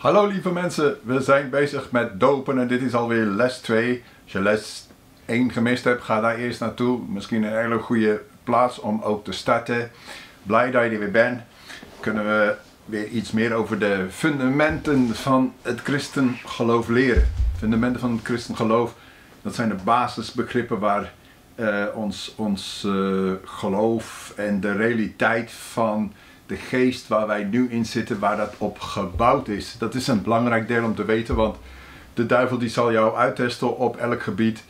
Hallo lieve mensen, we zijn bezig met dopen en dit is alweer les 2. Als je les 1 gemist hebt, ga daar eerst naartoe. Misschien een hele goede plaats om ook te starten. Blij dat je er weer bent. Kunnen we weer iets meer over de fundamenten van het christengeloof leren. Fundamenten van het christengeloof, dat zijn de basisbegrippen waar uh, ons, ons uh, geloof en de realiteit van de geest waar wij nu in zitten, waar dat op gebouwd is. Dat is een belangrijk deel om te weten, want de duivel die zal jou uittesten op elk gebied.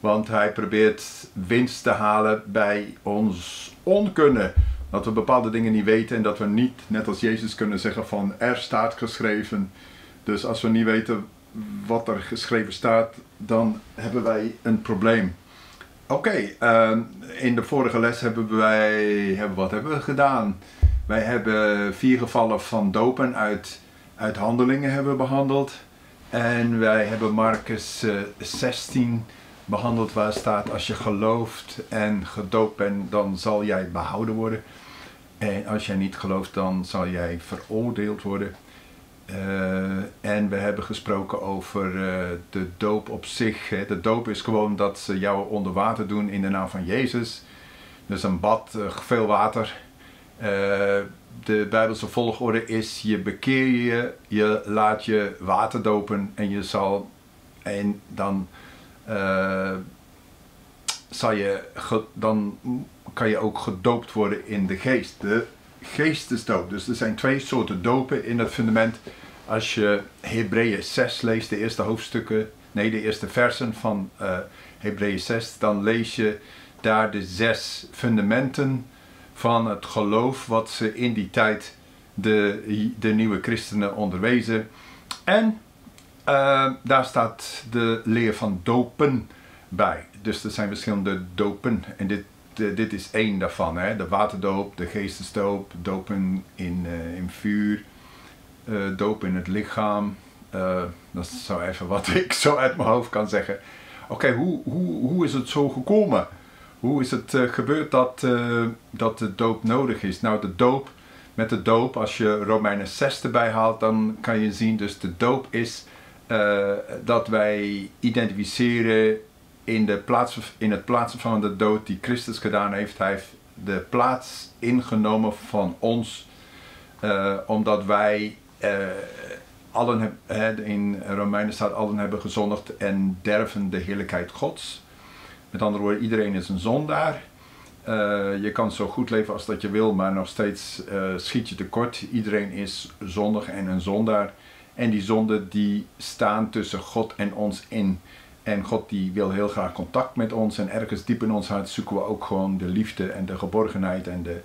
Want hij probeert winst te halen bij ons onkunnen. Dat we bepaalde dingen niet weten en dat we niet, net als Jezus, kunnen zeggen van er staat geschreven. Dus als we niet weten wat er geschreven staat, dan hebben wij een probleem. Oké, ehm, in de vorige les hebben wij, hebben, wat hebben we gedaan? Wij hebben vier gevallen van dopen uit, uit handelingen hebben behandeld. En wij hebben Marcus 16 eh, behandeld waar staat als je gelooft en gedoopt bent dan zal jij behouden worden. En als jij niet gelooft dan zal jij veroordeeld worden. Uh, en we hebben gesproken over uh, de doop op zich. Hè. De doop is gewoon dat ze jou onder water doen in de naam van Jezus. Dus een bad, veel water. De Bijbelse volgorde is: je bekeer je, je laat je water dopen en je zal. En dan zal je, dan kan je ook gedoopt worden in de geest. De geestesdoop. Dus er zijn twee soorten dopen in het fundament. Als je Hebreeën 6 leest, de eerste hoofdstukken, nee, de eerste versen van uh, Hebreeën 6, dan lees je daar de zes fundamenten van het geloof wat ze in die tijd de, de nieuwe christenen onderwezen. En uh, daar staat de leer van dopen bij. Dus er zijn verschillende dopen. En dit dit is één daarvan. Hè? De waterdoop, de geestesdoop, dopen in, uh, in vuur, doop in het lichaam. Dat is zo even wat ik zo uit mijn hoofd kan zeggen. Oké, hoe, hoe, hoe is het zo gekomen? Hoe is het gebeurd dat, dat de doop nodig is? Nou, de doop, met de doop, als je Romeinen 6 erbij haalt, dan kan je zien, dus de doop is dat wij identificeren in, de plaats, in het plaatsen van de dood die Christus gedaan heeft, hij heeft de plaats ingenomen van ons, omdat wij allen, heb, in Romeinen staat, allen hebben gezondigd en derven de heerlijkheid Gods. Met andere woorden, iedereen is een zondaar. Uh, je kan zo goed leven als dat je wil, maar nog steeds schiet je tekort. Iedereen is zondig en een zondaar. En die zonden die staan tussen God en ons in. En God die wil heel graag contact met ons. En ergens diep in ons hart zoeken we ook gewoon de liefde en de geborgenheid en de,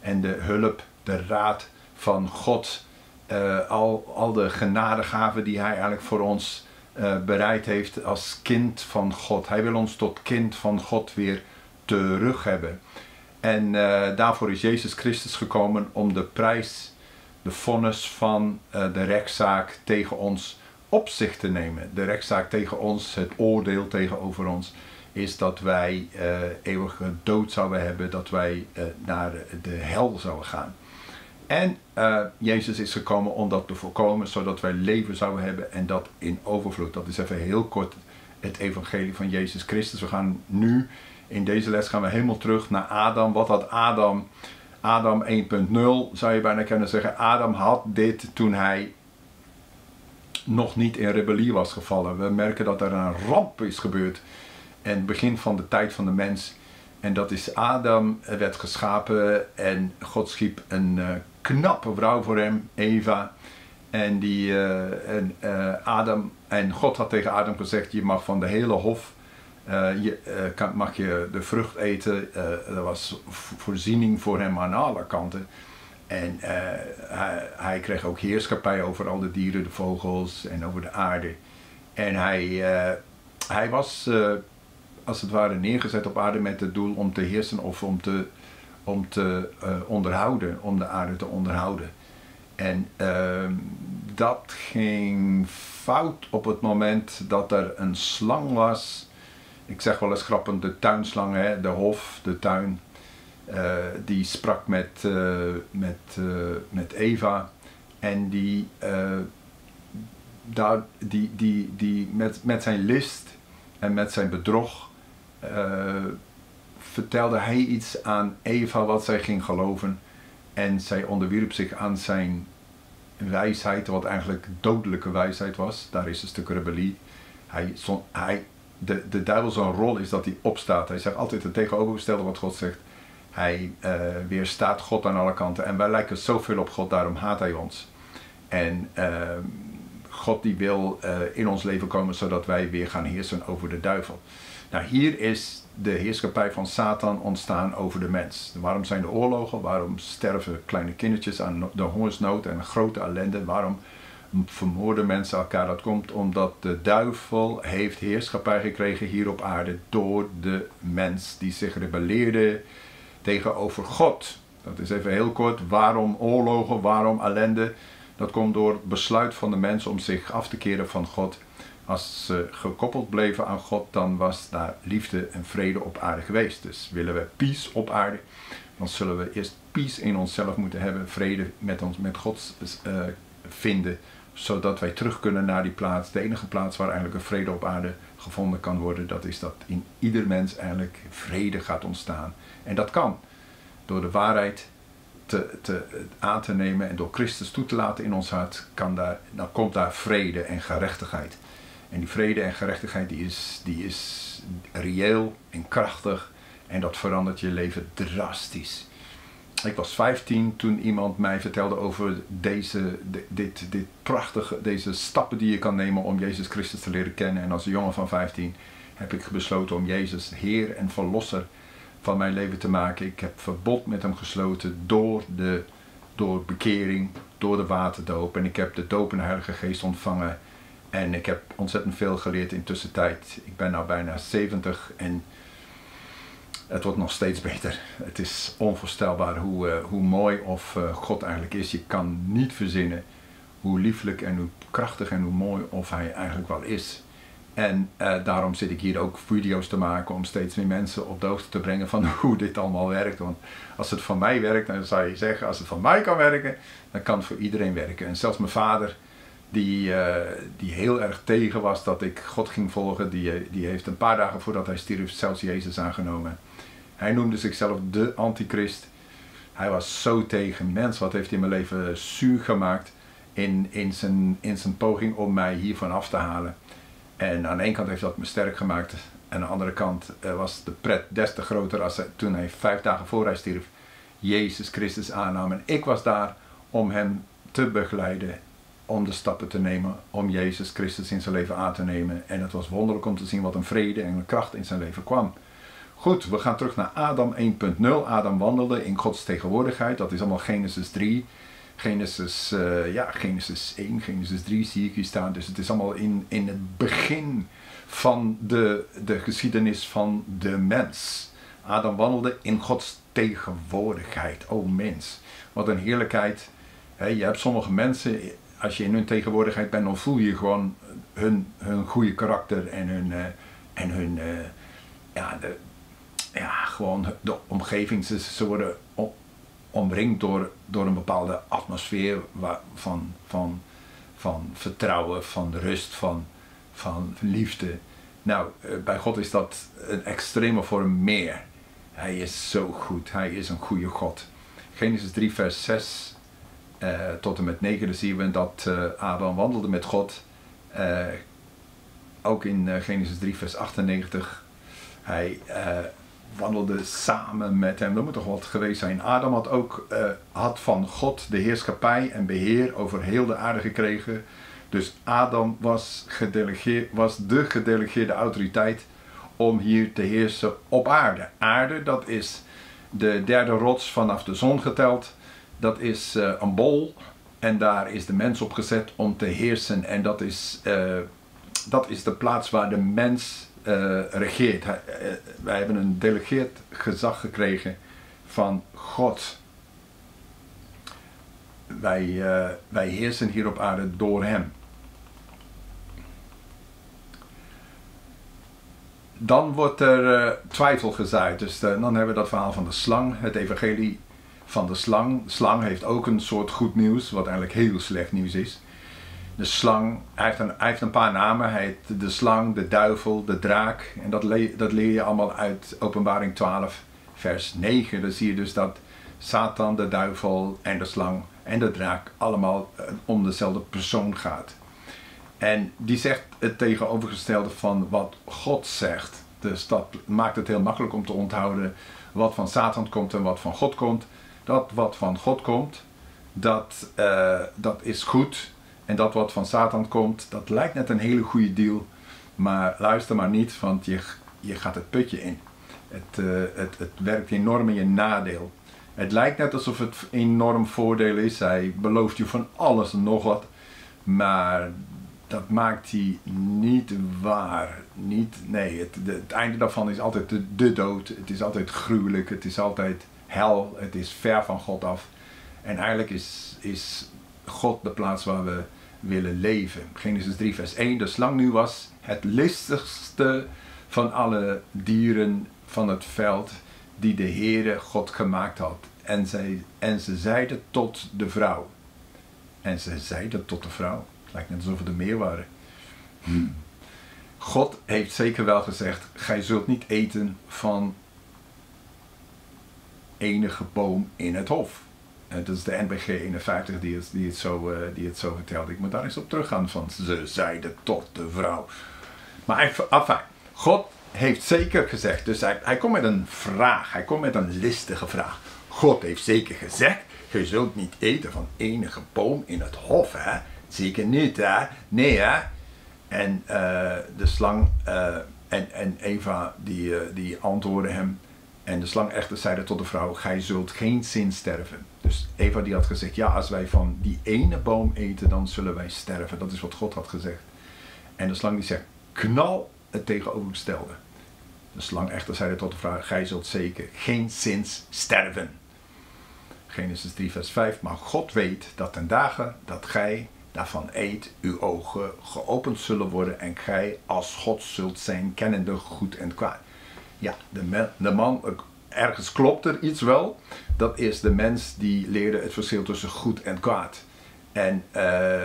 en de hulp, de raad van God. Uh, al, al de genadegaven die Hij eigenlijk voor ons uh, bereid heeft als kind van God. Hij wil ons tot kind van God weer terug hebben. En uh, daarvoor is Jezus Christus gekomen om de prijs, de vonnis van de rechtszaak tegen ons op zich te nemen. De rechtszaak tegen ons, het oordeel tegenover ons, is dat wij eeuwige dood zouden hebben, dat wij naar de hel zouden gaan. En uh, Jezus is gekomen om dat te voorkomen, zodat wij leven zouden hebben en dat in overvloed. Dat is even heel kort het evangelie van Jezus Christus. We gaan nu, in deze les gaan we helemaal terug naar Adam. Wat had Adam? Adam 1.0 zou je bijna kunnen zeggen. Adam had dit toen hij nog niet in rebellie was gevallen. We merken dat er een ramp is gebeurd. En het begin van de tijd van de mens. En dat is Adam werd geschapen en God schiep een uh, knappe vrouw voor hem, Eva. En, die, uh, en uh, Adam, en God had tegen Adam gezegd, je mag van de hele hof, je, kan, mag je de vrucht eten. er was voorziening voor hem aan alle kanten. En hij, hij, kreeg ook heerschappij over al de dieren, de vogels en over de aarde. En hij, hij was als het ware neergezet op aarde met het doel om te heersen of om te, om te onderhouden, om de aarde te onderhouden. En ehm, dat ging fout op het moment dat er een slang was. Ik zeg wel eens grappend de tuinslang, hè, de hof, de tuin. Uh, die sprak met, uh, met, met Eva en die daar, die, die, die met, met zijn list en met zijn bedrog vertelde hij iets aan Eva wat zij ging geloven. En zij onderwierp zich aan zijn wijsheid, wat eigenlijk dodelijke wijsheid was. Daar is een stuk rebellie. Hij, de, de duivel rol is dat hij opstaat. Hij zegt altijd het tegenovergestelde wat God zegt. Hij uh, weerstaat God aan alle kanten. En wij lijken zoveel op God, daarom haat hij ons. En uh, God die wil uh, in ons leven komen zodat wij weer gaan heersen over de duivel. Nou, hier is de heerschappij van Satan ontstaan over de mens. Waarom zijn er oorlogen? Waarom sterven kleine kindertjes aan de hongersnood en grote ellende? Waarom vermoorden mensen elkaar? Dat komt omdat de duivel heeft heerschappij gekregen hier op aarde door de mens die zich rebelleerde tegenover God. Dat is even heel kort. Waarom oorlogen? Waarom ellende? Dat komt door het besluit van de mens om zich af te keren van God als ze gekoppeld bleven aan God, dan was daar liefde en vrede op aarde geweest. Dus willen we peace op aarde, dan zullen we eerst peace in onszelf moeten hebben, vrede met, ons, met God uh, vinden, zodat wij terug kunnen naar die plaats. De enige plaats waar eigenlijk een vrede op aarde gevonden kan worden, dat is dat in ieder mens eigenlijk vrede gaat ontstaan. En dat kan door de waarheid te, te, aan te nemen en door Christus toe te laten in ons hart, kan daar, dan komt daar vrede en gerechtigheid. En die vrede en gerechtigheid die is, die is reëel en krachtig en dat verandert je leven drastisch. Ik was 15 toen iemand mij vertelde over deze, dit, dit prachtige, deze stappen die je kan nemen om Jezus Christus te leren kennen. En als jongen van 15 heb ik besloten om Jezus Heer en Verlosser van mijn leven te maken. Ik heb verbod met hem gesloten door, de, door bekering, door de waterdoop. En ik heb de doop in de Heilige Geest ontvangen en ik heb ontzettend veel geleerd in tussentijd. Ik ben nu bijna 70 en het wordt nog steeds beter. Het is onvoorstelbaar hoe, uh, hoe mooi of uh, God eigenlijk is. Je kan niet verzinnen hoe lieflijk en hoe krachtig en hoe mooi of hij eigenlijk wel is. En uh, daarom zit ik hier ook video's te maken om steeds meer mensen op de hoogte te brengen van hoe dit allemaal werkt. Want als het van mij werkt, dan zou je zeggen, als het van mij kan werken, dan kan het voor iedereen werken. En zelfs mijn vader, die, uh, die heel erg tegen was dat ik God ging volgen, die, eh, die heeft een paar dagen voordat hij stierf zelfs Jezus aangenomen. Hij noemde zichzelf de antichrist. Hij was zo tegen mens, wat heeft hij mijn leven zuur gemaakt in, in, zijn, in zijn poging om mij hiervan af te halen. En aan de ene kant heeft dat me sterk gemaakt. En aan de andere kant uh, was de pret des te groter als toen hij vijf dagen voor hij stierf Jezus Christus aannam. En ik was daar om hem te begeleiden om de stappen te nemen om Jezus Christus in zijn leven aan te nemen. En het was wonderlijk om te zien wat een vrede en een kracht in zijn leven kwam. Goed, we gaan terug naar Adam 1.0. Adam wandelde in Gods tegenwoordigheid. Dat is allemaal Genesis 3. Genesis, uh, ja, Genesis 1, Genesis 3 zie ik hier staan. Dus het is allemaal in, in het begin van de, de geschiedenis van de mens. Adam wandelde in Gods tegenwoordigheid. O mens, wat een heerlijkheid. je hebt sommige mensen als je in hun tegenwoordigheid bent, dan voel je gewoon hun, hun goede karakter en hun, uh, en hun uh, ja, de, ja, gewoon de omgeving. Ze, ze worden omringd door, door een bepaalde atmosfeer van, van, van vertrouwen, van rust, van, van liefde. Nou, uh, bij God is dat een extreme vorm meer. Hij is zo goed, hij is een goede God. Genesis 3, vers 6 uh, tot en met 9 zien we dat uh, Adam wandelde met God. Ook in Genesis 3, vers 98. Hij wandelde samen met hem. Dat moet toch wat geweest zijn. Adam had ook had van God de heerschappij en beheer over heel de aarde gekregen. Dus Adam was, was de gedelegeerde autoriteit om hier te heersen op aarde. Aarde, dat is de derde rots vanaf de zon geteld dat is uh, een bol en daar is de mens op gezet om te heersen. En dat is, uh, dat is de plaats waar de mens uh, regeert. wij hebben een delegeerd gezag gekregen van God. Wij, wij heersen hier op aarde door Hem. Dan wordt er twijfel gezaaid. Dus dan hebben we dat verhaal van de slang. Het evangelie van de slang. De slang heeft ook een soort goed nieuws, wat eigenlijk heel slecht nieuws is. De slang, hij heeft, een, hij heeft een paar namen. Hij heet de slang, de duivel, de draak. En dat, le dat leer je allemaal uit Openbaring 12, vers 9. Dan zie je dus dat Satan, de duivel en de slang en de draak allemaal eh, om dezelfde persoon gaat. En die zegt het tegenovergestelde van wat God zegt. Dus dat maakt het heel makkelijk om te onthouden wat van Satan komt en wat van God komt. Dat wat van God komt, dat, uh, dat is goed. En dat wat van Satan komt, dat lijkt net een hele goede deal. Maar luister maar niet, want je, je gaat het putje in. Het, uh, het, het werkt enorm in je nadeel. Het lijkt net alsof het enorm voordeel is. Hij belooft je van alles en nog wat. Maar dat maakt hij niet waar. Niet, nee, het, het einde daarvan is altijd de, de, dood. Het is altijd gruwelijk. Het is altijd hel. Het is ver van God af. En eigenlijk is, is God de plaats waar we willen leven. Genesis 3, vers 1. De slang nu was het listigste van alle dieren van het veld die de Heere God gemaakt had. En, zij, en ze zeiden tot de vrouw. En ze zeiden tot de vrouw. Het lijkt net alsof we er meer waren. Hmm. God heeft zeker wel gezegd: Gij zult niet eten van enige boom in het hof. En dat is de NBG 51 die het, die, het zo, uh, die het zo vertelt. Ik moet daar eens op teruggaan van ze zeiden tot de vrouw. Maar enfin, God heeft zeker gezegd, dus hij, komt met een vraag, hij komt met een listige vraag. God heeft zeker gezegd, je zult niet eten van enige boom in het hof, hè? Zeker niet, hè? Nee? En uh, de slang en, en Eva, die, die antwoorden hem. En de slang echter zeide tot de vrouw, gij zult geen zin sterven. Dus Eva die had gezegd, ja, als wij van die ene boom eten, dan zullen wij sterven. Dat is wat God had gezegd. En de slang die zegt, knal het tegenovergestelde. De slang echter zeide tot de vrouw, gij zult zeker geen zins sterven. Genesis 3 vers 5, maar God weet dat ten dagen dat gij daarvan eet, uw ogen geopend zullen worden en gij als God zult zijn, kennende goed en kwaad. Ja, de, de man, ergens klopt er iets wel. Dat is de mens die leerde het verschil tussen goed en kwaad. En uh,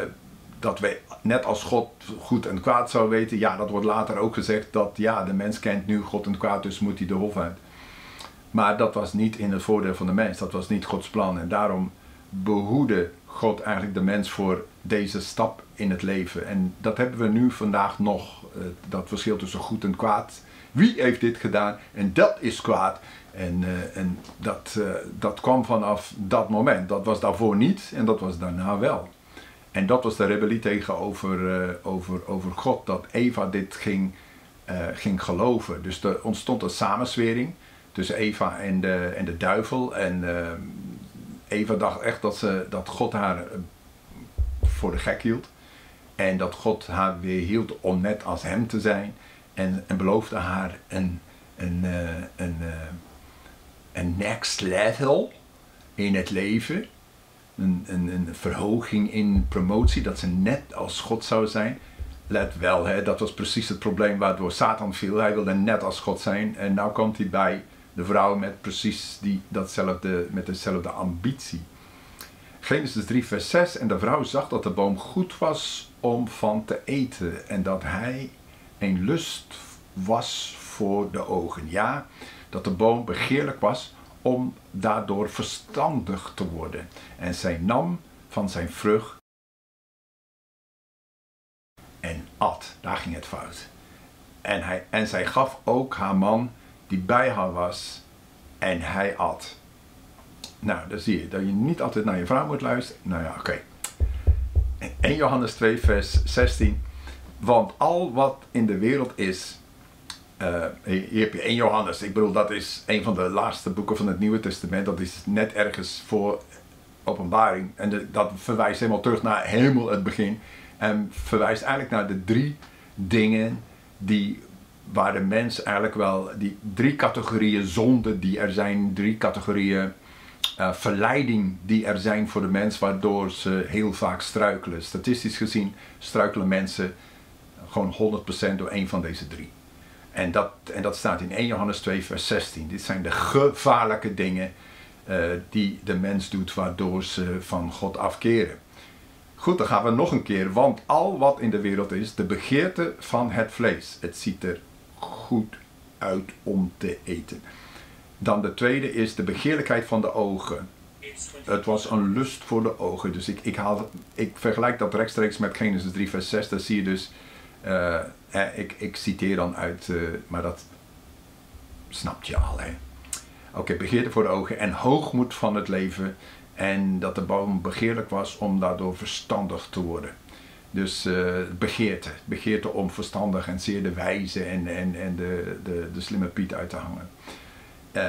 dat wij, net als God goed en kwaad zou weten, ja, dat wordt later ook gezegd dat ja, de mens kent nu God en kwaad, dus moet hij de hof uit. Maar dat was niet in het voordeel van de mens, dat was niet Gods plan. En daarom behoede God eigenlijk de mens voor deze stap in het leven. En dat hebben we nu vandaag nog, eh, dat verschil tussen goed en kwaad. Wie heeft dit gedaan? En dat is kwaad. En, uh, en dat, uh, dat kwam vanaf dat moment. Dat was daarvoor niet en dat was daarna wel. En dat was de rebellie tegenover uh, over, over God, dat Eva dit ging, ging geloven. Dus er ontstond een samenswering tussen Eva en de, en de duivel. En Eva dacht echt dat, ze, dat God haar voor de gek hield. En dat God haar weer hield om net als hem te zijn. En, en beloofde haar een, een, een, een next level in het leven. Een, een, een, verhoging in promotie, dat ze net als God zou zijn. Let wel, hè, dat was precies het probleem waardoor Satan viel. Hij wilde net als God zijn. En nu komt hij bij de vrouw met precies die, datzelfde, met dezelfde ambitie. Genesis 3, vers 6. En de vrouw zag dat de boom goed was om van te eten. En dat hij een lust was voor de ogen. Ja, dat de boom begeerlijk was om daardoor verstandig te worden. En zij nam van zijn vrucht en at. Daar ging het fout. En, hij, en zij gaf ook haar man die bij haar was en hij at. Nou, dan zie je dat je niet altijd naar je vrouw moet luisteren. Nou ja, oké. Okay. 1 Johannes 2, vers 16. Want al wat in de wereld is, uh, hier heb je 1 Johannes. Ik bedoel, dat is een van de laatste boeken van het Nieuwe Testament. Dat is net ergens voor openbaring. En dat verwijst helemaal terug naar helemaal het begin. En verwijst eigenlijk naar de drie dingen die, waar de mens eigenlijk wel, die drie categorieën zonde die er zijn, drie categorieën uh, verleiding die er zijn voor de mens, waardoor ze heel vaak struikelen. Statistisch gezien struikelen mensen gewoon 100% door één van deze drie. En dat, en dat staat in 1 Johannes 2, vers 16. Dit zijn de gevaarlijke dingen uh, die de mens doet waardoor ze van God afkeren. Goed, dan gaan we nog een keer. Want al wat in de wereld is, de begeerte van het vlees. Het ziet er goed uit om te eten. Dan de tweede is de begeerlijkheid van de ogen. Het was een lust voor de ogen. Dus ik, ik, haal, ik vergelijk dat rechtstreeks met Genesis 3, vers 6. Daar zie je dus. Uh, ik, ik citeer dan uit, uh, maar dat snapt je al. Hè? Oké, okay, begeerte voor de ogen en hoogmoed van het leven. En dat de boom begeerlijk was om daardoor verstandig te worden. Dus uh, begeerte. Begeerte om verstandig en zeer de wijze en, en, en de, de, de slimme Piet uit te hangen. Uh,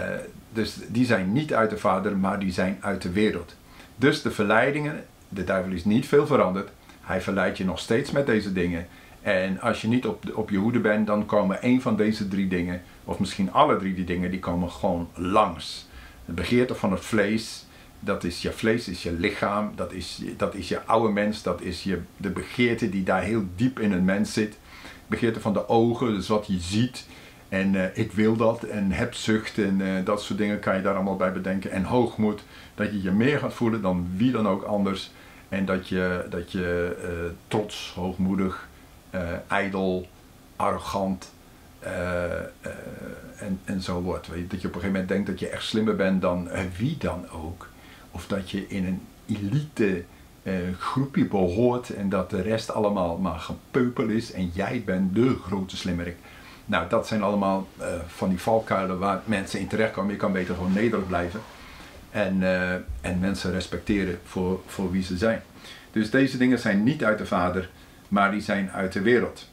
dus die zijn niet uit de Vader, maar die zijn uit de wereld. Dus de verleidingen, de duivel is niet veel veranderd. Hij verleidt je nog steeds met deze dingen. En als je niet op, op je hoede bent, dan komen een van deze drie dingen, of misschien alle drie die dingen, die komen gewoon langs. De begeerte van het vlees, dat is je vlees, is je lichaam, dat is, dat is je oude mens, dat is je, de begeerte die daar heel diep in een mens zit. Begeerte van de ogen, dus wat je ziet. En uh, ik wil dat en hebzucht en uh, dat soort dingen kan je daar allemaal bij bedenken. En hoogmoed, dat je je meer gaat voelen dan wie dan ook anders. En dat je, dat je uh, trots, hoogmoedig, ijdel, arrogant en, en zo wordt. Dat je op een gegeven moment denkt dat je echt slimmer bent dan wie dan ook. Of dat je in een elite groepje behoort en dat de rest allemaal maar gepeupel is en jij bent de grote slimmerik. Nou, dat zijn allemaal uh, van die valkuilen waar mensen in terechtkomen. Je kan beter gewoon nederig blijven en, uh, en mensen respecteren voor, voor wie ze zijn. Dus deze dingen zijn niet uit de Vader, maar die zijn uit de wereld.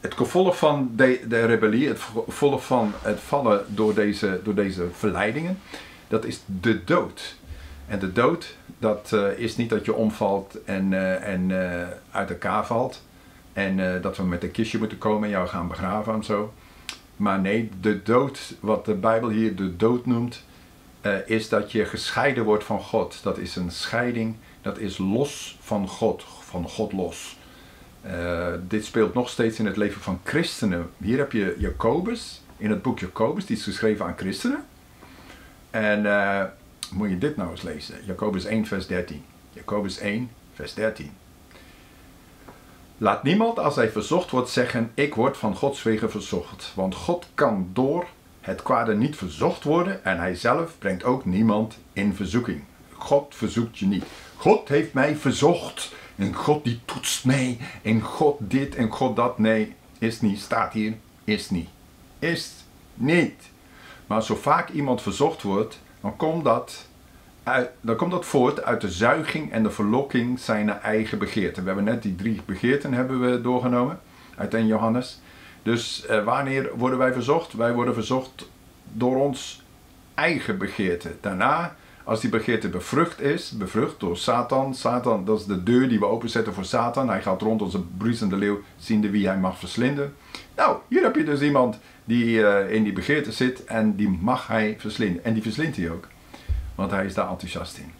Het gevolg van de, de rebellie, het gevolg van het vallen door deze, door deze verleidingen, dat is de dood. En de dood, dat is niet dat je omvalt en, en uit elkaar valt. En dat we met een kistje moeten komen en jou gaan begraven en zo. Maar nee, de dood, wat de Bijbel hier de dood noemt, is dat je gescheiden wordt van God. Dat is een scheiding, dat is los van God, van God los. Dit speelt nog steeds in het leven van christenen. Hier heb je Jacobus, in het boek Jacobus, die is geschreven aan christenen. En moet je dit nou eens lezen, Jacobus 1, vers 13. Jacobus 1, vers 13. Laat niemand als hij verzocht wordt zeggen: Ik word van Gods wegen verzocht. Want God kan door het kwade niet verzocht worden en hij zelf brengt ook niemand in verzoeking. God verzoekt je niet. God heeft mij verzocht en God die toetst mij en God dit en God dat. Nee, is niet. Staat hier, is niet. Is niet. Maar zo vaak iemand verzocht wordt, dan komt dat dan komt dat voort uit de zuiging en de verlokking zijn eigen begeerten. We hebben net die drie begeerten hebben we doorgenomen uit 1 Johannes. Dus eh, wanneer worden wij verzocht? Wij worden verzocht door ons eigen begeerte. Daarna, als die begeerte bevrucht is, bevrucht door Satan. Satan, dat is de deur die we openzetten voor Satan. Hij gaat rond als een briesende leeuw, ziende wie hij mag verslinden. Nou, hier heb je dus iemand die uh, in die begeerte zit en die mag hij verslinden. En die verslindt hij ook want hij is daar enthousiast in.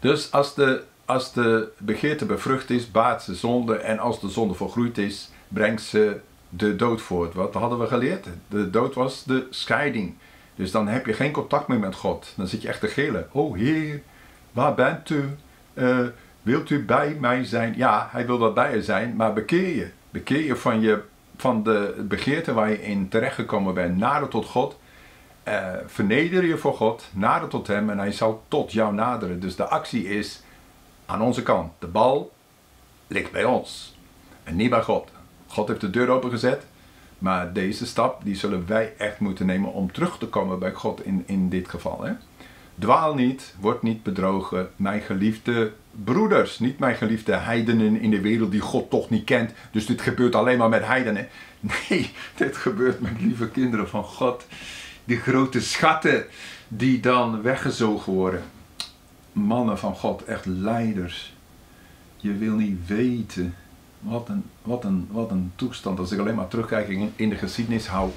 Dus als de, als de begeerte bevrucht is, baat ze zonde. En als de zonde volgroeid is, brengt ze de dood voort. Wat hadden we geleerd? De dood was de scheiding. Dus dan heb je geen contact meer met God. Dan zit je echt te gillen. Oh Heer, waar bent u? Uh, wilt u bij mij zijn? Ja, hij wil dat bij je zijn, maar bekeer je. Bekeer je van, je, van de begeerte waar je in terechtgekomen bent. Nader tot God uh, verneder je voor God, nader tot Hem en Hij zal tot jou naderen. Dus de actie is aan onze kant. De bal ligt bij ons en niet bij God. God heeft de deur opengezet, maar deze stap die zullen wij echt moeten nemen om terug te komen bij God in, in dit geval. Hè? Dwaal niet, word niet bedrogen, mijn geliefde broeders, niet mijn geliefde heidenen in de wereld die God toch niet kent. Dus dit gebeurt alleen maar met heidenen. Nee, dit gebeurt met lieve kinderen van God die grote schatten die dan weggezogen worden. Mannen van God, echt leiders. Je wil niet weten wat een, wat een, wat een toestand. Als ik alleen maar terugkijk in de geschiedenis, hou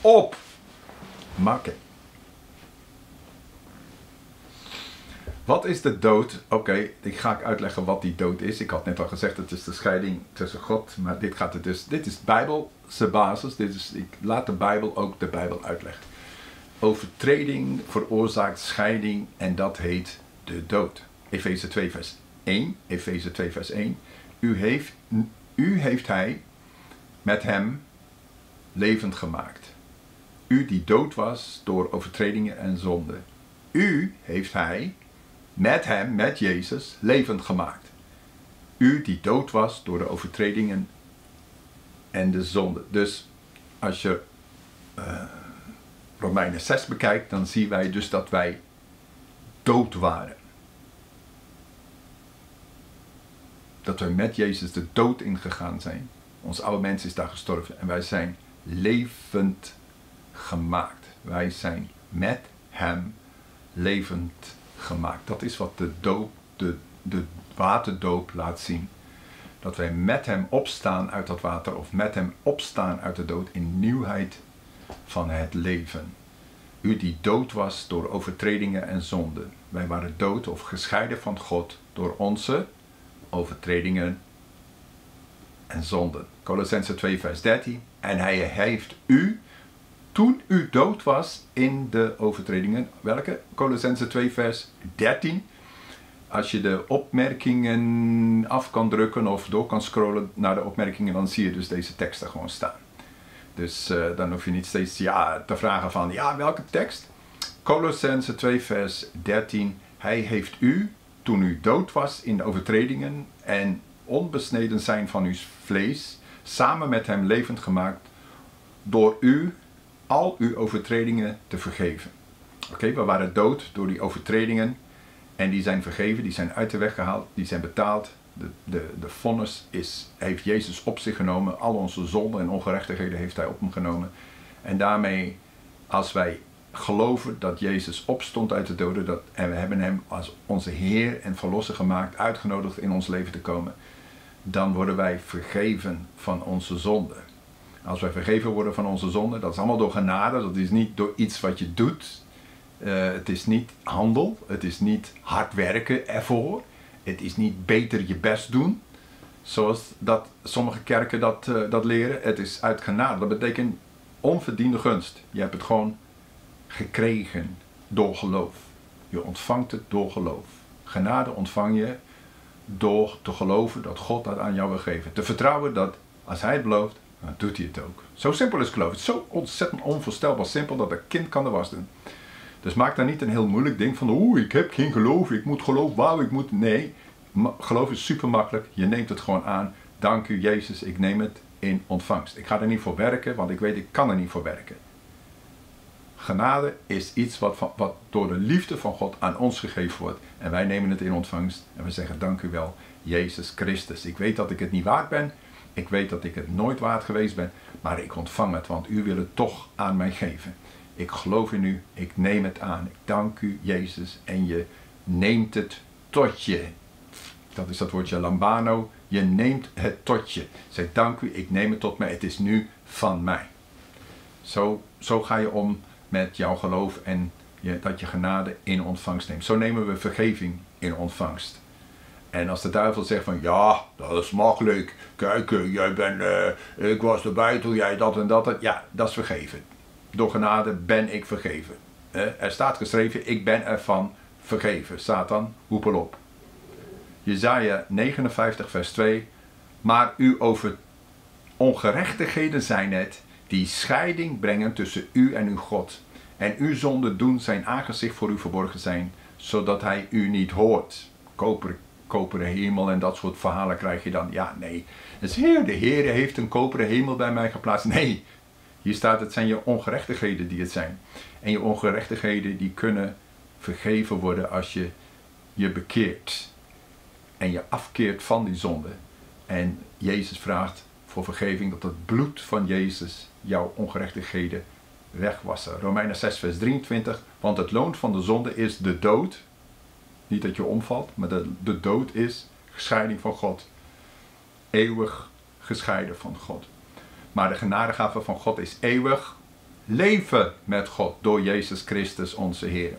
op. Makken. Wat is de dood? Oké, ik ga uitleggen wat die dood is. Ik had net al gezegd, het is de scheiding tussen God. Maar dit gaat het dus. Dit is Bijbelse basis. Dit is, ik laat de Bijbel ook de Bijbel uitleggen. Overtreding veroorzaakt scheiding en dat heet de dood. Efeze 2 vers 1, Efeze 2 vers 1, u heeft, u heeft hij met hem levend gemaakt. U die dood was door overtredingen en zonden. U heeft hij met hem, met Jezus, levend gemaakt. U die dood was door de overtredingen en de zonde. Dus als je uh, Romeinen 6 bekijkt, dan zien wij dus dat wij dood waren. Dat we met Jezus de dood ingegaan zijn. Ons oude mens is daar gestorven en wij zijn levend gemaakt. Wij zijn met Hem levend gemaakt. Dat is wat de doop, de, de waterdoop laat zien. Dat wij met Hem opstaan uit dat water of met Hem opstaan uit de dood in nieuwheid van het leven. U die dood was door overtredingen en zonden. Wij waren dood of gescheiden van God door onze overtredingen en zonden. Colossense 2 vers 13. En hij heeft u, toen u dood was in de overtredingen, welke? Colossense 2 vers 13. Als je de opmerkingen af kan drukken of door kan scrollen naar de opmerkingen, dan zie je dus deze teksten gewoon staan. Dus uh, dan hoef je niet steeds ja, te vragen van, ja, welke tekst? Colossense 2 vers 13. Hij heeft u, toen u dood was in de overtredingen en onbesneden zijn van uw vlees, samen met hem levend gemaakt, door u al uw overtredingen te vergeven. Oké, we waren dood door die overtredingen en die zijn vergeven, die zijn uit de weg gehaald, die zijn betaald. De, de, de vonnis is, heeft Jezus op zich genomen, al onze zonden en ongerechtigheden heeft hij op hem genomen. En daarmee, als wij geloven dat Jezus opstond uit de doden dat, en we hebben hem als onze Heer en Verlosser gemaakt, uitgenodigd in ons leven te komen, dan worden wij vergeven van onze zonden. Als wij vergeven worden van onze zonden, dat is allemaal door genade, dat is niet door iets wat je doet. Uh, het is niet handel, het is niet hard werken ervoor, het is niet beter je best doen, zoals dat sommige kerken dat, uh, dat leren. Het is uit genade, dat betekent onverdiende gunst. Je hebt het gewoon gekregen door geloof. Je ontvangt het door geloof. Genade ontvang je door te geloven dat God dat aan jou wil geven. Te vertrouwen dat als Hij het belooft, dan doet Hij het ook. Zo simpel is geloof. Het is zo ontzettend onvoorstelbaar simpel dat een kind kan de was doen. Dus maak daar niet een heel moeilijk ding van, oeh, ik heb geen geloof, ik moet geloof, wauw, ik moet. Nee, geloof is super makkelijk. Je neemt het gewoon aan. Dank u, Jezus, ik neem het in ontvangst. Ik ga er niet voor werken, want ik weet, ik kan er niet voor werken. Genade is iets wat, wat door de liefde van God aan ons gegeven wordt. En wij nemen het in ontvangst en we zeggen dank u wel, Jezus Christus. Ik weet dat ik het niet waard ben. Ik weet dat ik het nooit waard geweest ben. Maar ik ontvang het, want u wil het toch aan mij geven. Ik geloof in u, ik neem het aan. Ik dank u, Jezus. En je neemt het tot je. Dat is dat woordje lambano. Je neemt het tot je. Zeg dank u, ik neem het tot mij. Het is nu van mij. Zo, zo ga je om met jouw geloof en je, dat je genade in ontvangst neemt. Zo nemen we vergeving in ontvangst. En als de duivel zegt van ja, dat is makkelijk. Kijk, eh, jij bent, uh, ik was erbij toen jij dat en dat. Ja, dat is vergeven. Door genade ben ik vergeven. er staat geschreven, ik ben ervan vergeven. Satan, hoepel op. Jezaja 59 vers 2. Maar u over ongerechtigheden zijn het die scheiding brengen tussen u en uw God. En uw zonden doen zijn aangezicht voor u verborgen zijn, zodat hij u niet hoort. Koperen, koperen hemel en dat soort verhalen krijg je dan. Ja, nee. Dus Heer, de Heer heeft een koperen hemel bij mij geplaatst. Nee, hier staat het zijn je ongerechtigheden die het zijn. En je ongerechtigheden die kunnen vergeven worden als je je bekeert. En je afkeert van die zonde. En Jezus vraagt voor vergeving dat het bloed van Jezus jouw ongerechtigheden wegwassen. Romeinen 6, vers 23. Want het loon van de zonde is de dood. Niet dat je omvalt, maar de, de dood is gescheiding van God. Eeuwig gescheiden van God. Maar de genadegave van God is eeuwig leven met God door Jezus Christus onze Heer.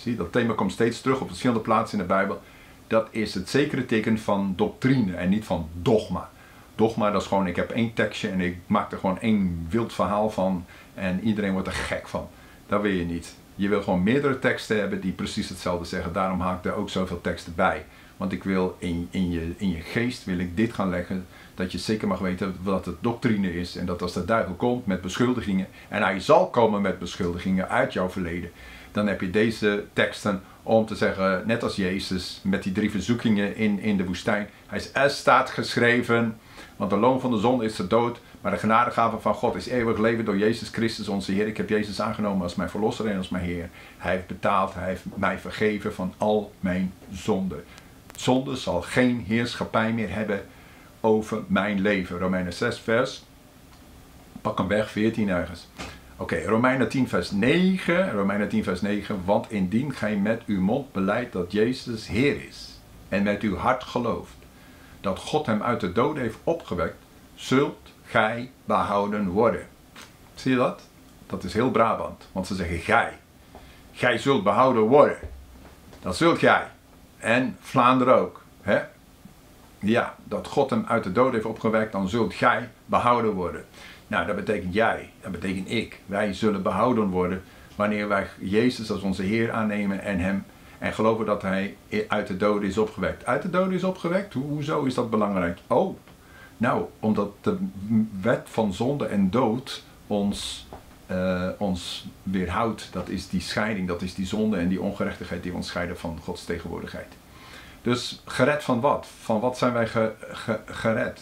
Zie, dat thema komt steeds terug op verschillende plaatsen in de Bijbel. Dat is het zekere teken van doctrine en niet van dogma dogma, dat is gewoon, ik heb één tekstje en ik maak er gewoon één wild verhaal van en iedereen wordt er gek van. Dat wil je niet. Je wil gewoon meerdere teksten hebben die precies hetzelfde zeggen. Daarom haak ik daar ook zoveel teksten bij. Want ik wil in, in, je, in je geest wil ik dit gaan leggen. Dat je zeker mag weten wat het doctrine is. En dat als de duivel komt met beschuldigingen. En hij zal komen met beschuldigingen uit jouw verleden. Dan heb je deze teksten om te zeggen, net als Jezus met die drie verzoekingen in, in de woestijn. Hij is, staat geschreven, want de loon van de zon is de dood. Maar de genadegave van God is eeuwig leven door Jezus Christus onze Heer. Ik heb Jezus aangenomen als mijn verlosser en als mijn Heer. Hij heeft betaald, hij heeft mij vergeven van al mijn zonden. Zonde zal geen heerschappij meer hebben over mijn leven. Romeinen 6 vers, pak hem weg, 14 ergens. Oké, Romeinen 10 vers 9, Romeinen 10 vers 9, want indien gij met uw mond beleidt dat Jezus Heer is en met uw hart gelooft dat God hem uit de doden heeft opgewekt, zult gij behouden worden. Zie je dat? Dat is heel Brabant, want ze zeggen gij. Gij zult behouden worden. Dat zult gij. En Vlaanderen ook. Hè? Ja, dat God hem uit de dood heeft opgewekt, dan zult gij behouden worden. Nou, dat betekent jij, dat betekent ik. Wij zullen behouden worden wanneer wij Jezus als onze Heer aannemen en hem en geloven dat hij uit de doden is opgewekt. Uit de doden is opgewekt? hoezo is dat belangrijk? Oh, nou, omdat de wet van zonde en dood ons, uh, ons weerhoudt. Dat is die scheiding, dat is die zonde en die ongerechtigheid die ons scheiden van Gods tegenwoordigheid. Dus gered van wat? Van wat zijn wij gered?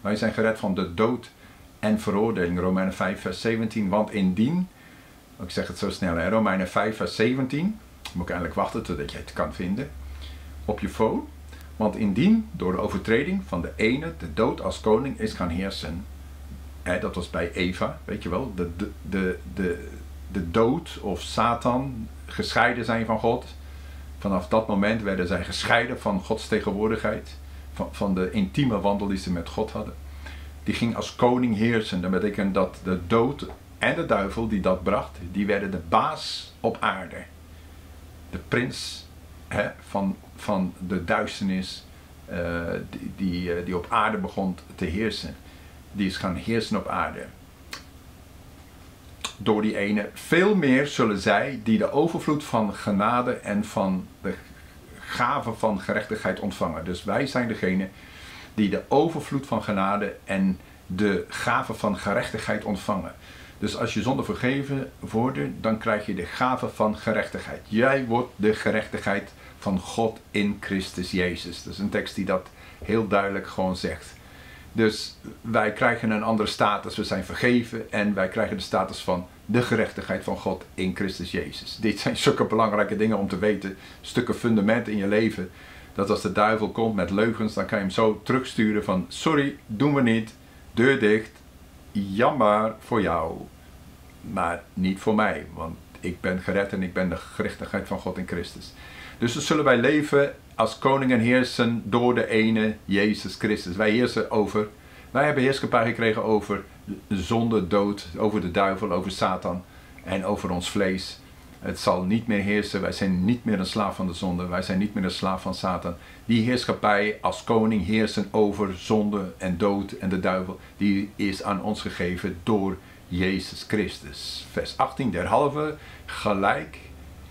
Wij zijn gered van de dood en veroordeling. Romeinen 5 vers 17. Want indien, ik zeg het zo snel hè, Romeinen 5 vers 17. Moet ik eigenlijk wachten totdat je het kan vinden. Op je phone. Want indien door de overtreding van de ene de dood als koning is gaan heersen. Hè, dat was bij Eva, weet je wel. De, de, de, de, de dood of Satan gescheiden zijn van God. Vanaf dat moment werden zij gescheiden van Gods tegenwoordigheid. Van, van de intieme wandel die ze met God hadden. Die ging als koning heersen. Dat betekent dat de dood en de duivel die dat bracht, die werden de baas op aarde. De prins hè, van van de duisternis uh, die, die, eh, die op aarde begon te heersen. Die is gaan heersen op aarde. Door die ene. Veel meer zullen zij die de overvloed van genade en van de gave van gerechtigheid ontvangen. Dus wij zijn degene die de overvloed van genade en de gave van gerechtigheid ontvangen. Dus als je zonder vergeven wordt, dan krijg je de gave van gerechtigheid. Jij wordt de gerechtigheid van God in Christus Jezus. Dat is een tekst die dat heel duidelijk gewoon zegt. Dus wij krijgen een andere status, we zijn vergeven en wij krijgen de status van de gerechtigheid van God in Christus Jezus. Dit zijn zulke belangrijke dingen om te weten, stukken fundamenten in je leven. Dat als de duivel komt met leugens, dan kan je hem zo terugsturen van sorry, doen we niet, deur dicht, jammer voor jou, maar niet voor mij, want ik ben gered en ik ben de gerechtigheid van God in Christus. Dus dan zullen wij leven als koning en heersen door de ene Jezus Christus. Wij heersen over, wij hebben heerschappij gekregen over zonde, dood, over de duivel, over Satan en over ons vlees. Het zal niet meer heersen. Wij zijn niet meer een slaaf van de zonde. Wij zijn niet meer een slaaf van Satan. Die heerschappij als koning heersen over zonde en dood en de duivel, die is aan ons gegeven door Jezus Christus. Vers 18, derhalve gelijk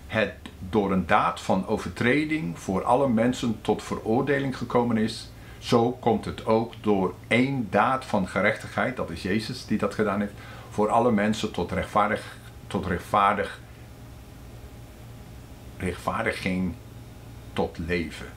het door een daad van overtreding voor alle mensen tot veroordeling gekomen is, zo komt het ook door één daad van gerechtigheid, dat is Jezus die dat gedaan heeft, voor alle mensen tot rechtvaardig, tot rechtvaardig, rechtvaardiging tot leven.